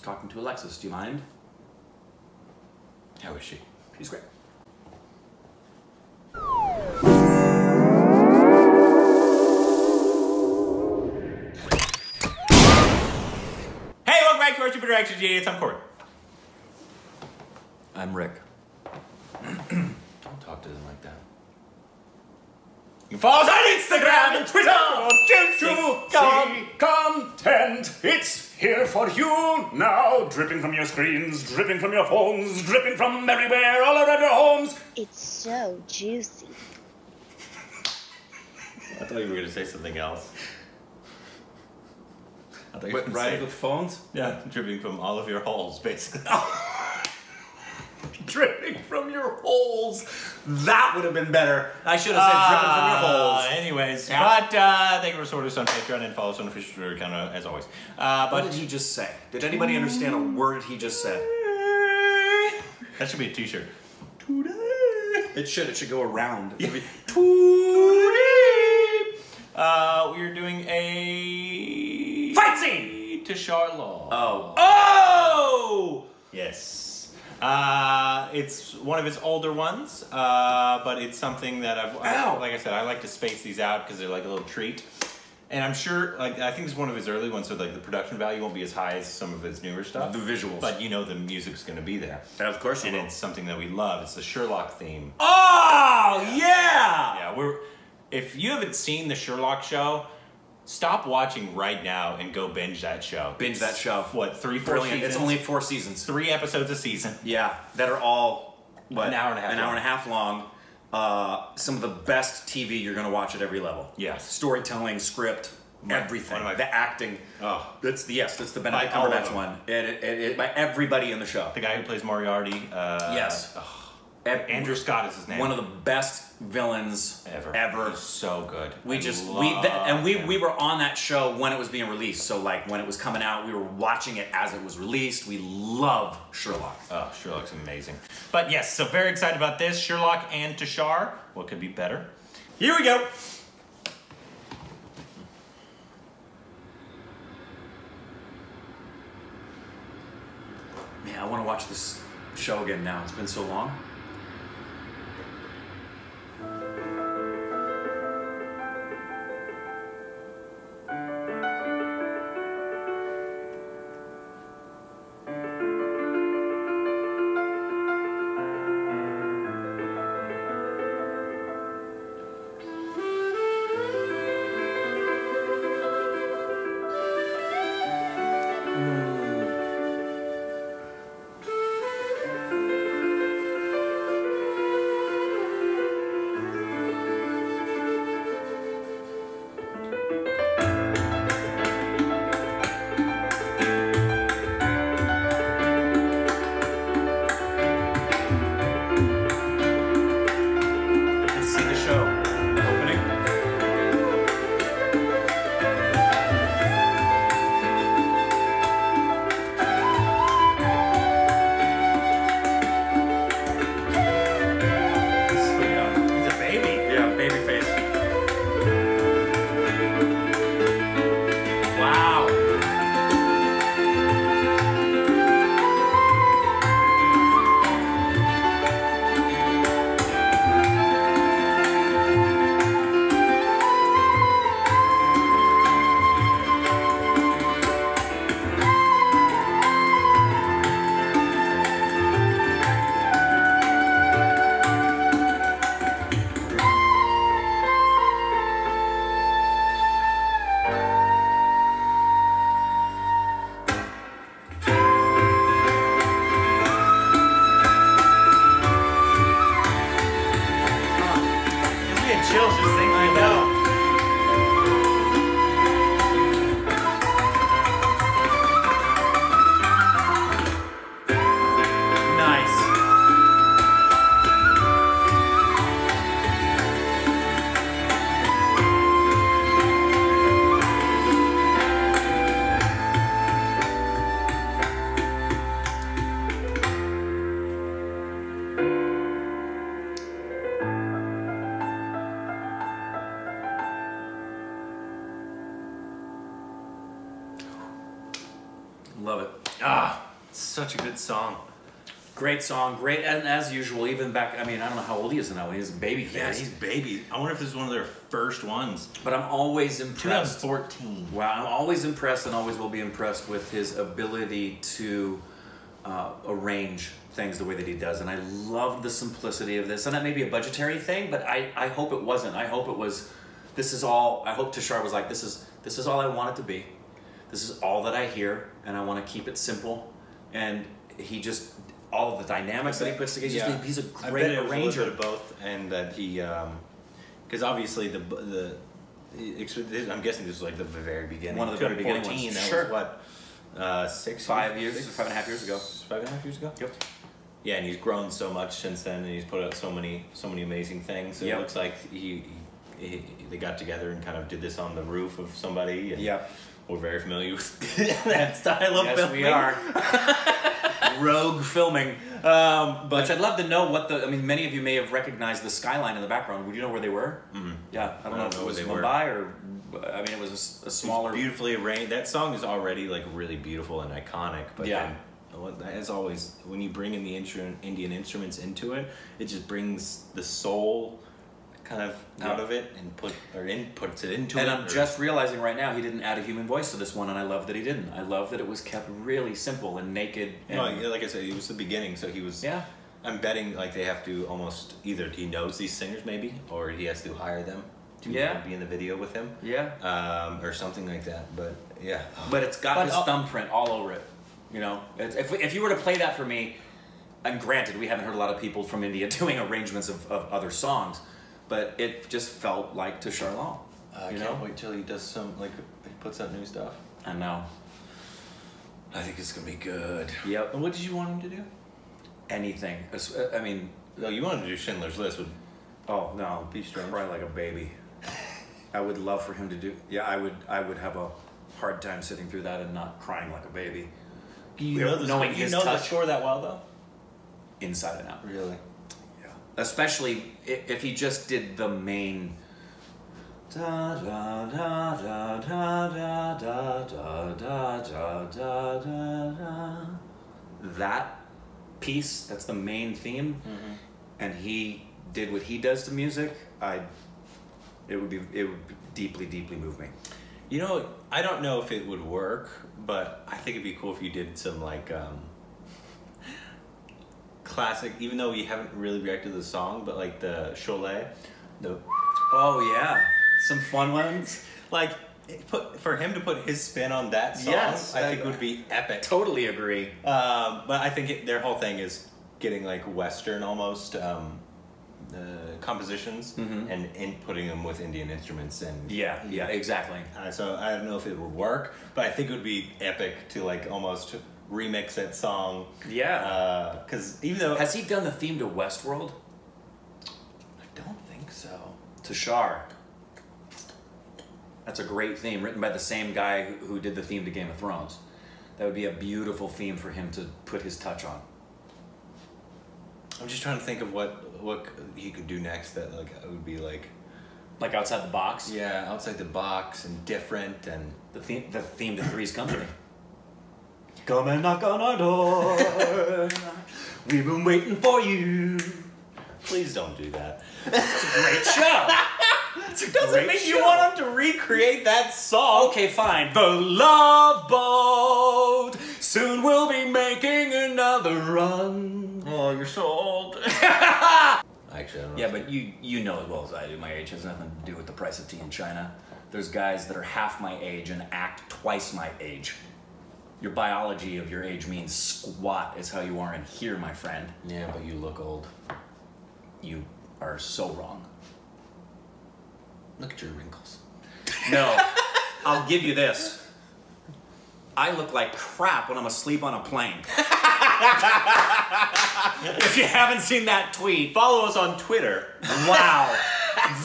talking to Alexis. Do you mind? How is she? She's great. Hey, welcome back to our Super Action GA. It's I'm Court. I'm Rick. Don't talk to them like that. You follow us on Instagram and Twitter. Juicy content, it's here for you now. Dripping from your screens, dripping from your phones, dripping from everywhere, all around your homes. It's so juicy. I thought you were going to say something else. I thought you were What, gonna right say- with phones? Yeah, dripping from all of your holes, basically. dripping from your holes. That would have been better. I should have said dripping from your Uh, holes. Yeah. but uh, thank you for supporting us on Patreon and follow us on the official Twitter account uh, as always. Uh, What but did he just say? Did anybody understand a word he just said? that should be a T-shirt. It should. It should go around. Should be- Uh, we are doing a Fight scene! Tushar Lall. Oh. Oh! Yes. Uh, it's one of his older ones, uh, but it's something that I've, I, like I said, I like to space these out because they're like a little treat. And I'm sure, like, I think it's one of his early ones, so like the production value won't be as high as some of his newer stuff. The visuals. But you know the music's going to be there. And of course And it's something that we love. It's the Sherlock theme. Oh, yeah! Yeah, we're. If you haven't seen the Sherlock show, stop watching right now and go binge that show. Binge that show. What three, four Brilliant. seasons? It's only four seasons. three episodes a season. Yeah, that are all what, An hour and a half An hour and a half long. Uh, some of the best TV you're going to watch at every level. Yes. Storytelling, script, My- everything. my- the acting. Oh. That's the yes. That's the Benedict Cumberbatch one. It, it, it, by everybody in the show. The guy who plays Moriarty. Uh, Yes. oh, Ev- Andrew Scott is his name. One of the best villains ever. Ever. So good. We I just we and we him. we were on that show when it was being released. So like when it was coming out, we were watching it as it was released. We love Sherlock. Oh, Sherlock's amazing. But yes, so very excited about this. Sherlock and Tushar. What could be better? Here we go. Man, I want to watch this show again now. It's been so long. Song. Great song, great, and as usual, even back. I mean, I don't know how old he is now. He's a baby. Yeah, he's baby. I wonder if this is one of their first ones. but I'm always impressed. 2014. Wow, I'm always impressed and always will be impressed with his ability to uh, arrange things the way that he does. And I love the simplicity of this. And that may be a budgetary thing, but I, I hope it wasn't. I hope it was, this is all, I hope Tushar was like, this is, this is all I want it to be. This is all that I hear, and I want to keep it simple. And he just, all the dynamics that he puts together, he's, just, he's a great bet it was a arranger. of both, and that he, because obviously the the, I'm guessing this was like the very beginning. One of the very beginning 2014, ones. That Sure. was what, uh, six, Five years, six- five and a half years ago. Five and a half years ago. Yep. Yeah, and he's grown so much since then, and he's put out so many, so many amazing things. So Yep. It looks like he, he, he, they got together and kind of did this on the roof of somebody. And Yep. We're very familiar with that style of Yes, filming. we are. Rogue filming. Um, but But I'd love to know what the. I mean, many of you may have recognized the skyline in the background. Would you know where they were? Mm-hmm. Yeah, I don't, know if it where was they were. Mumbai or. I mean, it was a smaller. beautifully arranged. That song is already like really beautiful and iconic. But Yeah. then, as always, when you bring in the Indian instruments into it, it just brings the soul kind of out Yeah. of it and put or in puts it into And it. I'm or- just realizing right now he didn't add a human voice to this one, and I love that he didn't. I love that it was kept really simple and naked. And, No, like I said, it was the beginning, so he was. yeah, I'm betting like they have to almost either he knows these singers maybe, or he has to hire them to Yeah. be in the video with him, yeah. um, or something like that. But yeah, But it's got But his I'll- thumbprint all over it. You know, it's, if if you were to play that for me, and granted, we haven't heard a lot of people from India doing arrangements of, of other songs, but it just felt like Tushar Lall. I you can't know, wait till he does some like he puts out new stuff. I know. I think it's gonna be good. Yep. And what did you want him to do? Anything. Uh, I mean, No, you wanted to do Schindler's List with oh no, Be strange. cry like a baby. I would love for him to do. Yeah, I would. I would have a hard time sitting through that and not crying like a baby. you know the knowing score- you his know the touch. score that well though. Inside and out. Really? Especially if, he just did the main. Da da da da da da da da da da da da. That piece, that's the main theme, and he did what he does to music. I, it would be it would deeply deeply move me. You know, I don't know if it would work, but I think it'd be cool if you did some like um, classic. Even though we haven't really reacted to the song, but like the Cholet, the Oh yeah, some fun ones. like put for him to put his spin on that song. Yes, I I- think would be epic. Totally agree. Um, but I think it, their whole thing is getting like Western almost um, uh, compositions and in putting them with Indian instruments and Yeah, yeah, exactly. Uh, so I don't know if it would work, but I think it would be epic to like almost remix that song. Yeah. Uh, because even though Has he done the theme to Westworld? I don't think so. Tushar. That's a great theme, written by the same guy who who did the theme to Game of Thrones. That would be a beautiful theme for him to put his touch on. I'm just trying to think of what what he could do next that like would be like Like outside the box. yeah outside the box and different and The theme, the theme to Three's Company. Come and knock on our door. We've been waiting for you. please don't do that. It's a great show. It's a Doesn't great mean you want him to recreate that song. Okay, fine. The Love Boat. Soon we'll be making another run. Oh, you're so old. Actually, I don't know. Yeah, but you you know as well as I do, my age has nothing to do with the price of tea in China. There's guys that are half my age and act twice my age. Your biology of your age means squat is how you are in here, my friend. Yeah, but you look old. You are so wrong. Look at your wrinkles. No, I'll give you this. I look like crap when I'm asleep on a plane. if you haven't seen that tweet, Follow us on Twitter. wow,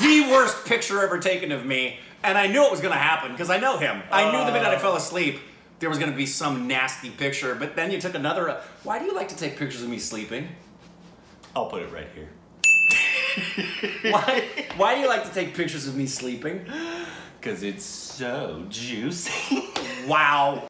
the worst picture ever taken of me. And I knew it was gonna happen because I know him. I knew the minute I uh. fell asleep there was gonna be some nasty picture. But then you took another. Why do you like to take pictures of me sleeping? I'll put it right here. Why? Why do you like to take pictures of me sleeping? Because it's so juicy. Wow.